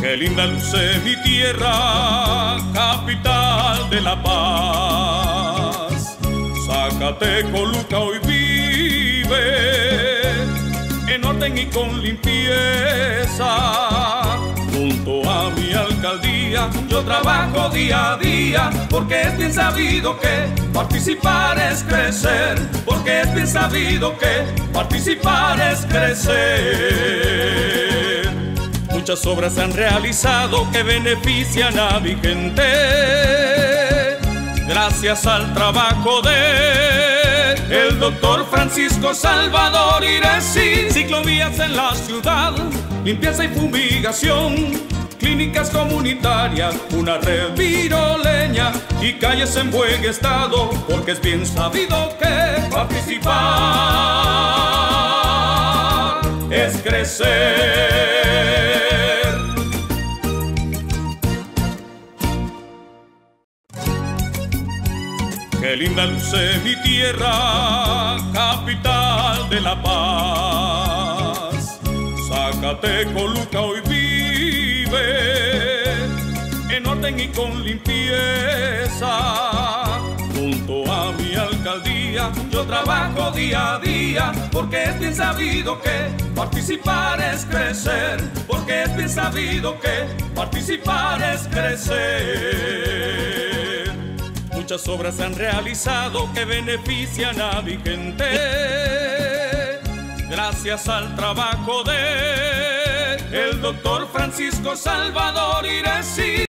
Qué linda luce mi tierra, capital de la paz. Zacateco, Luca hoy vive en orden y con limpieza. Junto a mi alcaldía yo trabajo día a día porque es bien sabido que participar es crecer, porque es bien sabido que participar es crecer. Muchas obras han realizado que benefician a mi gente. Gracias al trabajo de el doctor Francisco Salvador Iresi. Ciclovías en la ciudad, limpieza y fumigación. Clínicas comunitarias, una red viroleña y calles en buen estado, porque es bien sabido que participar es crecer. Qué linda luce mi tierra, capital de la paz. Zacateco, Luca hoy vive en orden y con limpieza. Junto a mi alcaldía yo trabajo día a día porque es bien sabido que participar es crecer, porque es bien sabido que participar es crecer. Muchas obras se han realizado que benefician a mi gente. Gracias al trabajo de el doctor Francisco Salvador Iresi.